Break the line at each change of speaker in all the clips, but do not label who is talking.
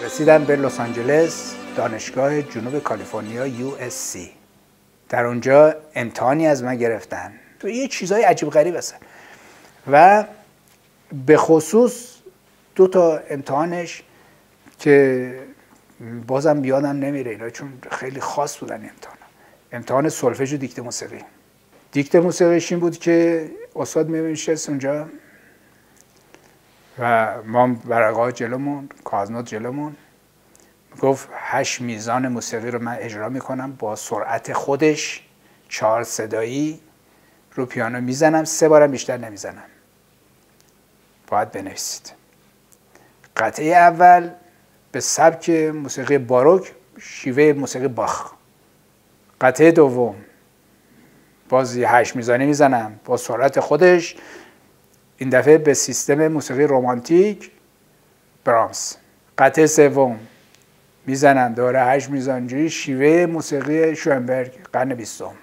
Residen en Los Ángeles, دانشگاه جنوب کالیفرنیا USC در اونجا امتحانی از من گرفتن. تو یه چیزای عجیب غریب هستن و به خصوص دو تا امتحانش که بازم بیادم نمیره اینا چون خیلی خاص بودن امتحان. امتحان سولفژ و دیکته موسیقی. دیکته موسیقیش این بود که استاد میبینشست اونجا و ما ورقه جلومون کازنوت جلومون. گفت هشت میزان موسیقی رو من اجرا می‌کنم با سرعت خودش. چهار صدایی رو پیانو می‌زنم سه بارم بیشتر نمی‌زنم. باید بنویسید. قطعه اول به سبک موسیقی باروک شیوه موسیقی باخ. قطعه دوم باز هشت میزانه می‌زنم با سرعت خودش. این دفعه به سیستم موسیقی رومانتیک برامس قطعه سوم می‌زنم داره هشت میزانجوی شیوه موسیقی شوینبرگ قرن بیستم.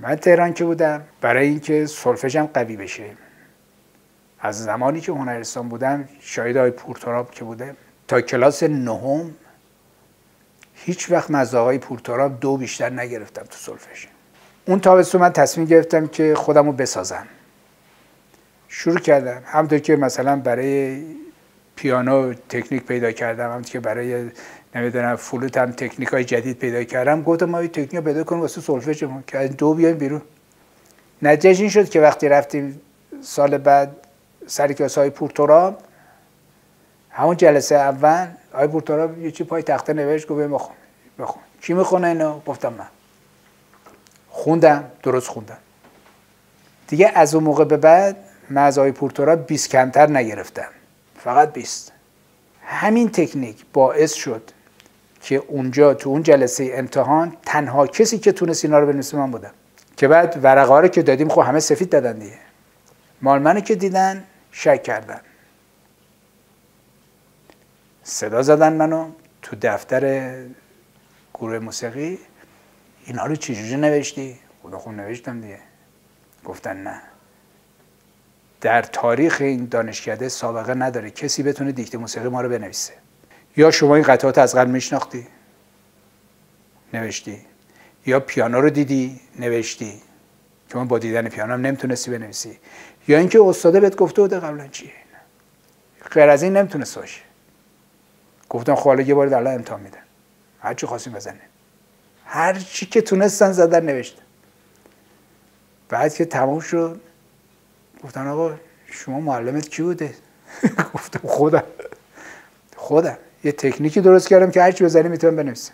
من تهران که بودم برای اینکه سولفژم قوی بشه. از زمانی که هنرستان بودم شاید های پورتراب که بوده تا کلاس نهم هیچ وقت از آقای پورتراب دو بیشتر نگرفتم تو سولفژ اون تابستون من تصمیم گرفتم که خودم رو بسازم. شروع کردم. همونطور که مثلا برای پیانو تکنیک پیدا کردم همونطور که برای نمی‌دونم فلوت هم تکنیک های جدید پیدا کردم. گفتم ما این تکنیک پیدا کنیم واسه سولفژمون که دو بیایم بیرون. نتیجه این شد که وقتی رفتیم سال بعد سر کلاس های پورتوراب همون جلسه اول آقای پورتوراب یه چی پای تخته نوشت گفت بخون بخون. کی می‌خونه اینو؟ گفتم من. خوندم درست خوندم. دیگه از اون موقع به بعد من از آقای پورتوراب 20 کمتر نگرفتم. فقط 20 همین تکنیک باعث شد که اونجا تو اون جلسه امتحان تنها کسی که تونست اینا رو بنویسه من بودم. که بعد ورقه رو که دادیم خب همه سفید دادن دیگه. مال منو که دیدن شک کردن. صدا زدن منو تو دفتر گروه موسیقی. اینا رو چجوری نوشتی؟ خدا خب نوشتم دیگه. گفتن نه. در تاریخ این دانشکده سابقه نداره. کسی بتونه دیکته موسیقی ما رو بنویسه. یا شما این قطعات از قبل میشناختی؟ نوشتی. یا پیانو رو دیدی؟ نوشتی. که من با دیدن پیانو هم نمی‌تونستی بنویسی. یا اینکه استاده بهت گفته بوده قبلا چیه؟ غیر از این نمی‌تونست باشه. گفتم خاله یه بار در امتحان میدن هر چی خواستیم بزنه هر چی که تونستن زدن نوشتن. بعد که تمام شد گفتن آقا شما معلمت کی بوده؟ گفتم خودم. خودم. یه تکنیکی درست کردم که هرچی بزنی می‌تونم بنویسم.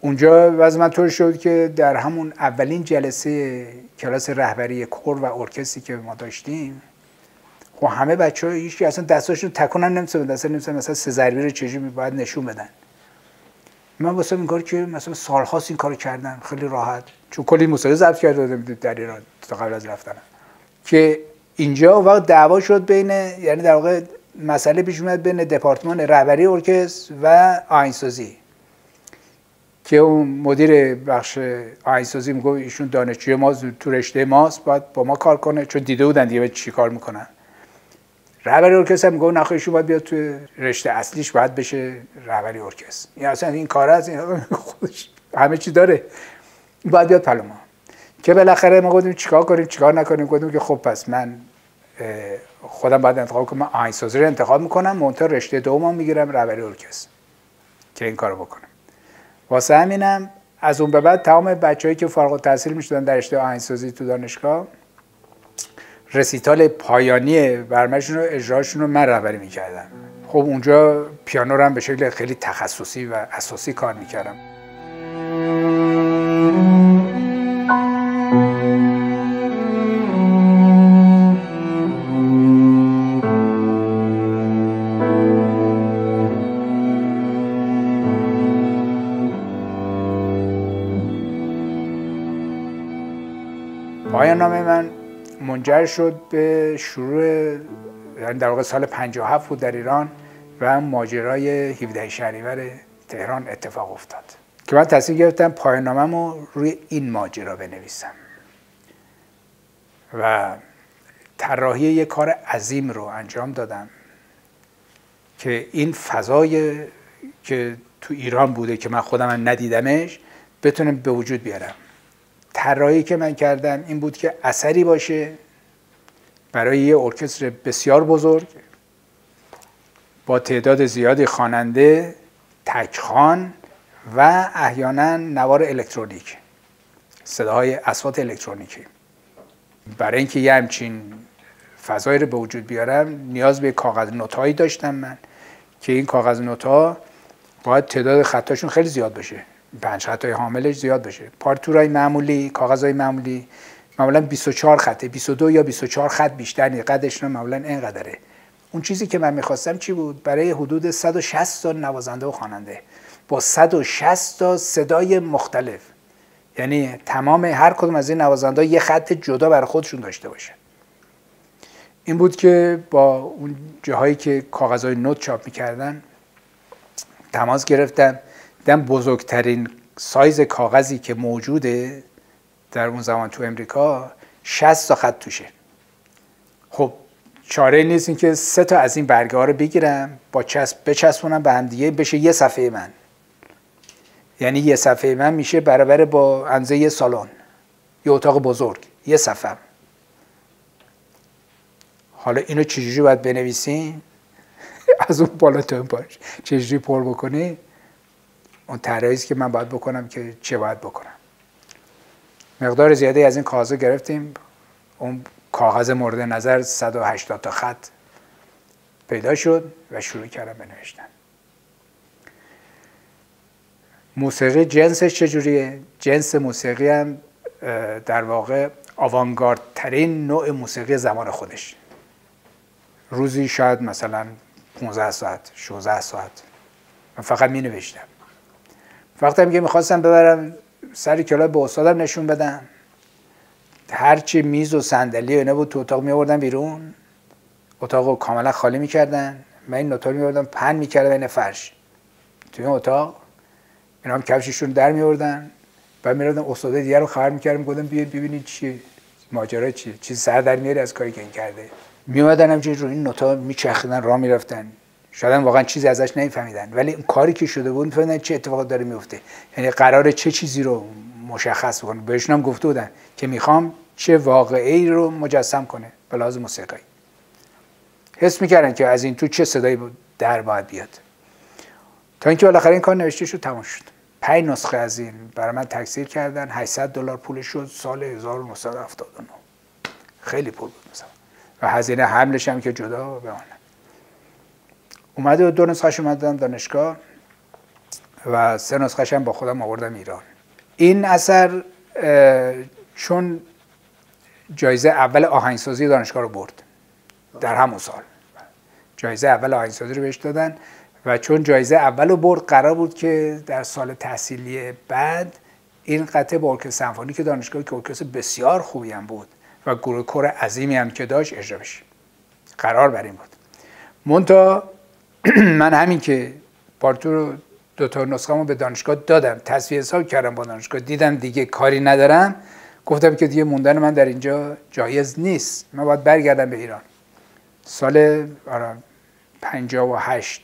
اونجا وضع من طور شد که در همون اولین جلسه کلاس رهبری کور و ارکستری که ما داشتیم خب همه بچه ها هیچ اصلا دستاشون تکونن نمی‌تونن دست نمی‌تونن مثلا سه ضربی رو چجوری باید نشون بدن. من واسه این کار که مثلا سالهاست این کارو کردم خیلی راحت. چون کلی موسیقی ضبط کرده بودم در ایران تا قبل از رفتنم. که اینجا وقت دعوا شد بین یعنی در واقع مسئله پیش اومد بین دپارتمان رهبری ارکستر و آهنگسازی که اون مدیر بخش آهنگسازی میگه ایشون دانشجوی ما تو رشته ماست باید با ما کار کنه چون دیده بودن دیگه چی کار می‌کنن. رهبری ارکستر میگه نه ایشون باید بیاد تو رشته اصلیش باید بشه رهبری ارکستر. این اصلا این کار از این خودش همه چی داره. باید بیاد پلوما که بالاخره ما گفتیم چیکار کنیم چیکار نکنیم؟ گفتیم که خب پس من خودم باید انتخاب کنم. من آهنگسازی انتخاب می‌کنم منتها رشته دومم می‌گیرم رهبری ارکستر. که این کارو بکنم. واسه همینم از اون به بعد تمام بچههایی که فارغ التحصیل می‌شدن در رشته آهنگسازی تو دانشگاه رسیتال پایانی برنامه‌شون رو اجراشون رو من رهبری می‌کردم. خب اونجا پیانو رو هم به شکل خیلی تخصصی و اساسی کار می‌کردم. پایان نامه من منجر شد به شروع یعنی در واقع سال 57 بود در ایران و ماجرای 17 شهریور تهران اتفاق افتاد. که من تصمیم گرفتم پایان رو روی این ماجرا بنویسم. و طراحی یک کار عظیم رو انجام دادم که این فضای که تو ایران بوده که من خودم ندیدمش بتونم به وجود بیارم. طراحی که من کردم این بود که اثری باشه برای یه ارکستر بسیار بزرگ با تعداد زیادی خواننده تکخان و احیانا نوار الکترونیک صداهای اصوات الکترونیکی. برای اینکه یه همچین فضایی رو به وجود بیارم نیاز به کاغذ نوتایی داشتم من که این کاغذ نوتا باید تعداد خطاشون خیلی زیاد باشه. پنج خطای حاملش زیاد باشه. پارتورای معمولی کاغذهای معمولی معمولا 24 خطه. 22 یا 24 خط بیشتر نیست. قدش معمولا اینقدره. اون چیزی که من می‌خواستم چی بود؟ برای حدود 160 تا نوازنده و خواننده. با 160 تا صدای مختلف. یعنی تمام هر کدوم از این نوازنده یه خط جدا برای خودشون داشته باشه. این بود که با اون جاهایی که کاغذهای نوت چاپ می‌کردن تماس گرفتم. دیدم بزرگترین سایز کاغذی که موجوده در اون زمان تو امریکا 60 تا خط توشه. خب چاره نیست اینکه سه تا از این برگه ها رو بگیرم با چسب بچسبونم به هم دیگه بشه یه صفحه من. یعنی یه صفحه من میشه برابر با انزه یه سالن. یه اتاق بزرگ یه صفحه. حالا اینو چجوری باید بنویسین از اون بالا تو باش. چجوری پر بکنی اون طرحی که من باید بکنم که چه باید بکنم. مقدار زیادی از این کاغذ گرفتیم. اون کاغذ مورد نظر 180 تا خط پیدا شد و شروع کردم بنوشتن موسیقی جنسش چجوریه؟ جنس موسیقی هم در واقع ترین نوع موسیقی زمان خودش. روزی شاید مثلا 15 ساعت 16 ساعت. من فقط می نوشتم وقتی که می‌خواستم ببرم سر کلاب به استادم نشون بدم. هرچی میز و صندلی و اینا بود تو اتاق می آوردن بیرون. اتاق رو کاملا خالی می‌کردن. من این نوتا رو می پن می‌کردم این فرش. توی این اتاق اینا هم کفششون در می آوردن بعد می رفتم استاد دیگر رو خبر می‌کردم گفتم بیاید ببینید چی ماجرا چیه. چیز سر در میاری از کاری که این کرده. می اومدن رو این نوتا میچرخیدن راه می‌رفتن. شاید واقعا چیزی ازش نمیفهمیدن. ولی اون کاری که شده بود فهمیدن چه اتفاقات داره میفته یعنی قرار چه چیزی رو مشخص بکنه. بهشون هم گفته بودن که می‌خوام چه واقعی رو مجسم کنه به لحاظ موسیقی. حس می‌کردن که از این تو چه صدایی در باید بیاد. تا اینکه بالاخره این کار نوشته شد تمام شد. پنج نسخه از این برای من تکثیر کردن. 800 دلار پول شد سال 1979 خیلی پول بود مثلا. و هزینه حملش هم که جدا بمانه اومده و دو نسخهش اومدم دانشگاه و سه نسخهش هم با خودم آوردم ایران. این اثر چون جایزه اول آهنگسازی دانشگاه رو برد در همون سال. جایزه اول آهنگسازی رو بهش دادن و چون جایزه اول رو برد قرار بود که در سال تحصیلی بعد این قطعه با ارکستر سمفونیک دانشگاه که ارکستر بسیار خوبی هم بود و گروه کور عظیمی هم که داشت اجرا بشه. قرار بر این بود. مونتا من همین که پارتور رو دو تا نسخه به دانشگاه دادم تصویه حساب کردم با دانشگاه. دیدم دیگه کاری ندارم. گفتم که دیگه موندن من در اینجا جایز نیست. من باید برگردم به ایران. سال آره هشت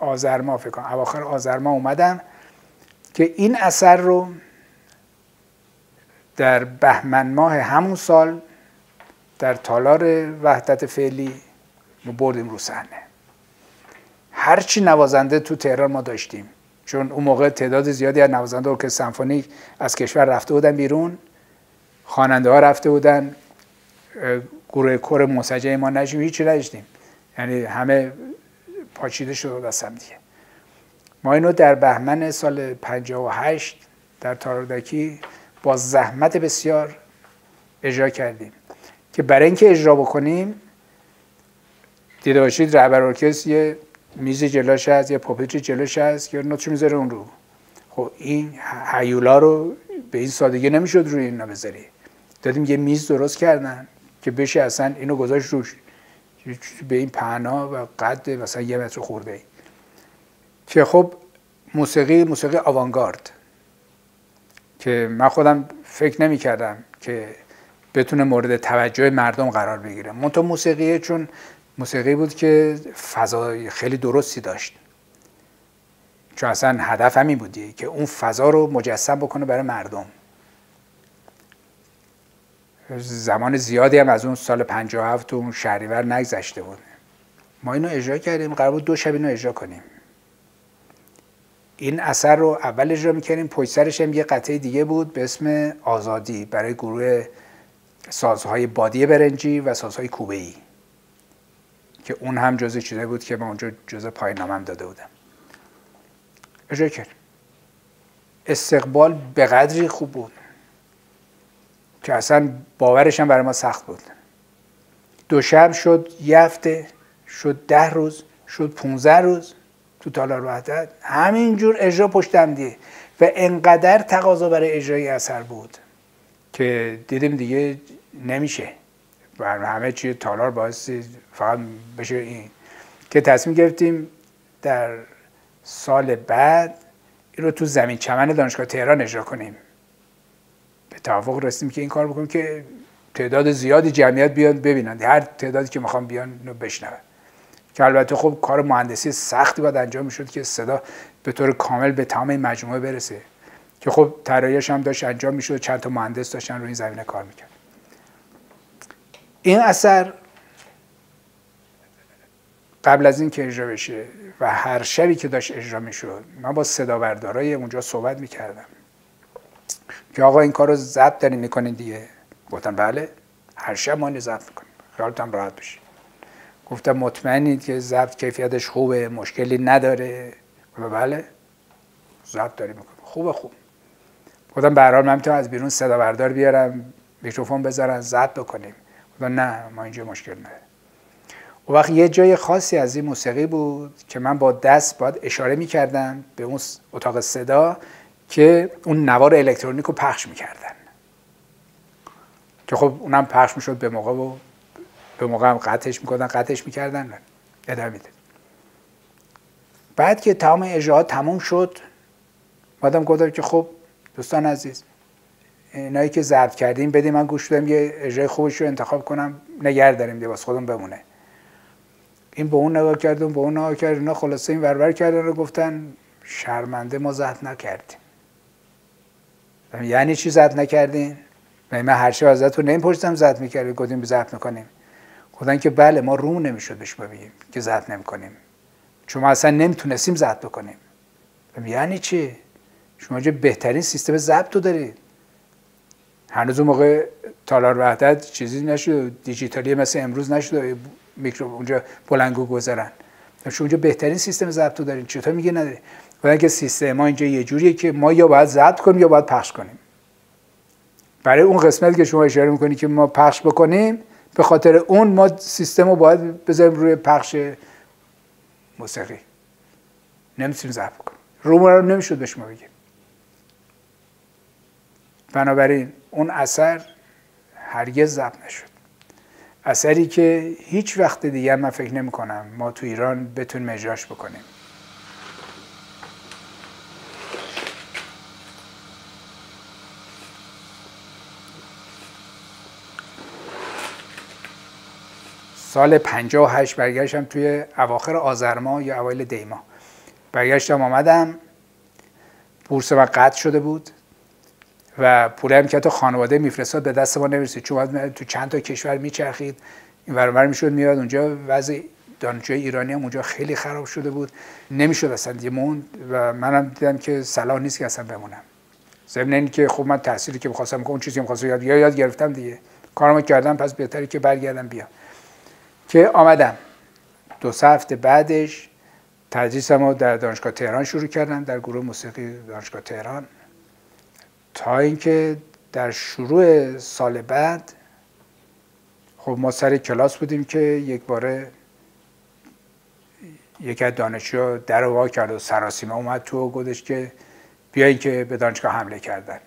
آذر ماه فکر کنم اواخر آذر ماه اومدم که این اثر رو در بهمن ماه همون سال در تالار وحدت فعلی ما بردیم رو صحنه. هرچی نوازنده تو تهران ما داشتیم. چون اون موقع تعداد زیادی از نوازنده که سمفونیک از کشور رفته بودن بیرون. خواننده ها رفته بودن. گروه کور مسجع ما نشیم هیچی نداشتیم. یعنی همه پاچیده شده دست هم دیگه. ما اینو در بهمن سال 58 در تاردکی با زحمت بسیار اجرا کردیم. که برای اینکه اجرا بکنیم دیده باشید رهبر ارکستر یه میز جلوش هست یه پاپیتری جلوش هست که نوتش می‌ذاره اون رو. خب این حیولا رو به این سادگی نمی‌شد روی اینا بذاری. افتادیم یه میز درست کردن که بشه اصلا اینو گذاشت روش. به این پهنا و قد مثلا یه متر خورده ای. که خب موسیقی موسیقی آوانگارد. که من خودم فکر نمی کردم که بتونه مورد توجه مردم قرار بگیره. منتها موسیقی چون موسیقی بود که فضای خیلی درستی داشت. چون اصلا هدف همین بودی که اون فضا رو مجسم بکنه برای مردم. زمان زیادی هم از اون سال 57 اون شهریور نگذشته بود. ما اینو اجرا کردیم قرار بود دو شب اینو اجرا کنیم. این اثر رو اول اجرا می‌کردیم پشت سرش هم یه قطعه دیگه بود به اسم آزادی برای گروه سازهای بادی برنجی و سازهای کوبه ای که اون هم جزء چیزی بود که من اونجا جزء پایین نامم داده بودم. اجرا کرد استقبال به قدری خوب بود که اصلا باورش هم برای ما سخت بود. دو شب شد یه هفته شد ده روز شد 15 روز تو تالار وحدت. همینجور اجرا پشتم دیه و انقدر تقاضا برای اجرای اثر بود که دیدیم دیگه نمیشه. و همه چی تالار باعث فقط بشه این. که تصمیم گرفتیم در سال بعد این رو تو زمین چمن دانشگاه تهران اجرا کنیم. به توافق رسیدیم که این کار بکنیم که تعداد زیادی جمعیت بیان ببینند. هر تعدادی که می‌خوام بیان رو بشنون. که البته خب کار مهندسی سختی باید انجام می‌شد که صدا به طور کامل به تمام مجموعه برسه. که خب طراحیش هم داشت انجام می‌شد چند تا مهندس داشتن روی این زمینه کار می‌کرد این اثر قبل از این که اجرا بشه و هر شبی که داشت اجرا می‌شد من با صدا بردارای اونجا صحبت می‌کردم که آقا این کار رو ضبط دارین می‌کنین دیگه. گفتم بله هر شب ما اینو ضبط می‌کنیم. خیالتم راحت بشه گفتم مطمئنید که ضبط کیفیتش خوبه مشکلی نداره. و بله ضبط داریم می‌کنیم. خوبه خوب. گفتم به من می‌تونم از بیرون صدا بردار بیارم میکروفون بذارم ضبط بکنیم. گفتم نه ما اینجا مشکل نداره و وقت یه جای خاصی از این موسیقی بود که من با دست باید اشاره می‌کردم به اون اتاق صدا که اون نوار الکترونیک رو پخش می‌کردن. که خب اونم پخش می‌شد به موقع و به موقع هم قطعش می‌کردن قطعش می‌کردن ادامه میده بعد که تمام اجراعات تموم شد بعدم گفتم که خب دوستان عزیز اینایی که ضبط کردیم بدیم من گوش بدم یه اجرای خوبش رو انتخاب کنم نگر داریم دیگه خودم بمونه. این به اون نگاه کردم به اون نگاه کرد اینا خلاصه این ورور کردن رو گفتن شرمنده ما ضبط نکردیم. یعنی چی ضبط نکردین؟ من هر شب ازتون نمیپرسیدم ضبط می‌کردیم گفتیم ضبط می‌کنیم. گفتن که بله ما روم نمی‌شد بهش بگیم که ضبط نمی‌کنیم. چون ما اصلا نمی‌تونستیم ضبط بکنیم. یعنی چی؟ شما چه بهترین سیستم ضبط رو دارید. هنوز اون موقع تالار وحدت چیزی نشد دیجیتالی مثل امروز نشد میکرو اونجا بلنگو گذارن. شما اونجا بهترین سیستم ضبط دارین چطور میگه نداری گفتن که سیستم ما اینجا یه جوریه که ما یا باید ضبط کنیم یا باید پخش کنیم. برای اون قسمت که شما اشاره می‌کنی که ما پخش بکنیم به خاطر اون ما سیستم رو باید بذاریم روی پخش موسیقی. نمی‌تونیم ضبط کنیم رو نمی‌شد به شما بگیم. بنابراین اون اثر هرگز ضبط نشد. اثری که هیچ وقت دیگه من فکر نمی کنم ما تو ایران بتونیم اجراش بکنیم. سال 58 برگشتم توی اواخر آذر یا اوایل دیما. برگشتم آمدم. بورس من قطع شده بود. و پول هم که تو خانواده میفرستاد به دست ما نمی‌رسید. چون تو چند تا کشور میچرخید این ورمر می‌شد میاد اونجا وضع دانشجوی ایرانی هم اونجا خیلی خراب شده بود. نمی‌شد اصلا دیگه موند و منم دیدم که صلاح نیست که اصلا بمونم. ضمن اینکه که خب من تحصیلی که می‌خواستم اون چیزی که یاد یاد گرفتم دیگه. کارمو کردم پس بهتره که برگردم بیام. که آمدم. دو سه هفته بعدش تدریسم رو در دانشگاه تهران شروع کردم در گروه موسیقی دانشگاه تهران. تا اینکه در شروع سال بعد خب ما سر کلاس بودیم که یک باره یکی از دانشجو در وا کرد و سراسیمه اومد تو و گفتش که بیایید که به دانشگاه حمله کردن.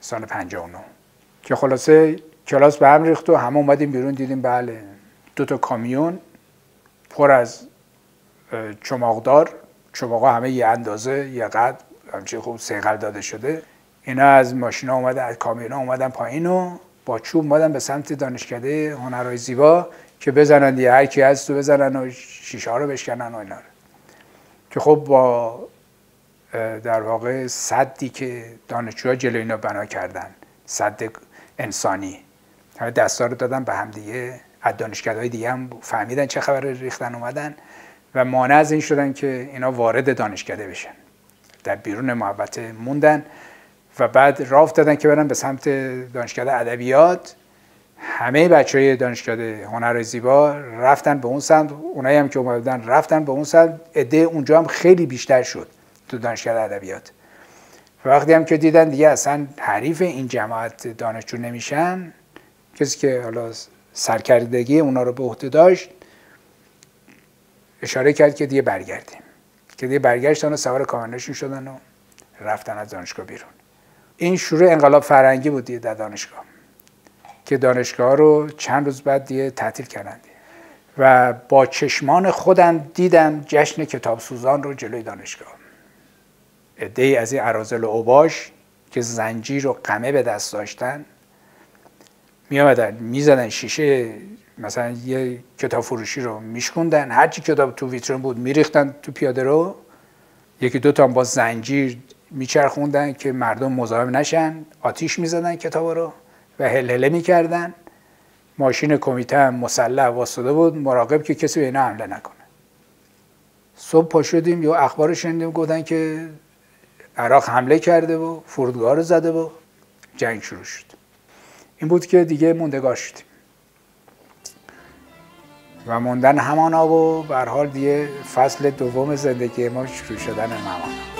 سال 59 که خلاصه کلاس به هم ریخت و همه اومدیم بیرون دیدیم بله دو تا کامیون پر از چماقدار چماقا همه یه اندازه یه قد. همچه خوب سیقل داده شده. اینا از ماشینا اومدن از کامیونا اومدن پایین و با چوب اومدن به سمت دانشکده هنرهای زیبا که بزنن دیگه هر کی هست تو بزنن و شیشه ها رو بشکنن و اینا رو. که خب با در واقع صدی که دانشجوها جلوی اینا بنا کردن صد انسانی. همه دستا رو دادن به هم دیگه. از دانشگاه دیگه هم فهمیدن چه خبر ریختن اومدن و مانع از این شدن که اینا وارد دانشکده بشن. در بیرون محبت موندن و بعد راه دادن که برن به سمت دانشکده ادبیات. همه بچه های دانشکده هنر زیبا رفتن به اون سمت. اونایی هم که اومدن رفتن به اون سمت. عده اونجا هم خیلی بیشتر شد تو دانشکده ادبیات. وقتی هم که دیدن دیگه اصلا حریف این جماعت دانشجو نمیشن. کسی که حالا سرکردگی اونا رو به عهده داشت اشاره کرد که دیگه برگردیم. که دیگه برگشتن و سوار کامنشون شدن و رفتن از دانشگاه بیرون. این شروع انقلاب فرنگی بود دیگه در دانشگاه که دانشگاه رو چند روز بعد دیگه تعطیل کردن و با چشمان خودم دیدم جشن کتاب سوزان رو جلوی دانشگاه. ای از این عرازل و اوباش که زنجیر و قمه به دست داشتن. می آمدن می زدن شیشه مثلا یه کتاب فروشی رو میشکوندن. هرچی کتاب تو ویترین بود میریختن تو پیاده رو. یکی دو تا با زنجیر میچرخوندن که مردم مزاحم نشن. آتیش می‌زدن کتاب رو و هلهله می‌کردن. ماشین کمیته هم مسلح واسطه بود. مراقب که کسی به اینا حمله نکنه. صبح پا شدیم یا اخبار شنیدیم. گفتن که عراق حمله کرده و فرودگاه رو زده و جنگ شروع شد. این بود که دیگه موندگار شدیم. و موندن همانا و به حال دیگه فصل دوم زندگی ما شروع شدن همانا